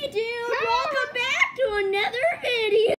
Hey dude, Hi. welcome back to another video.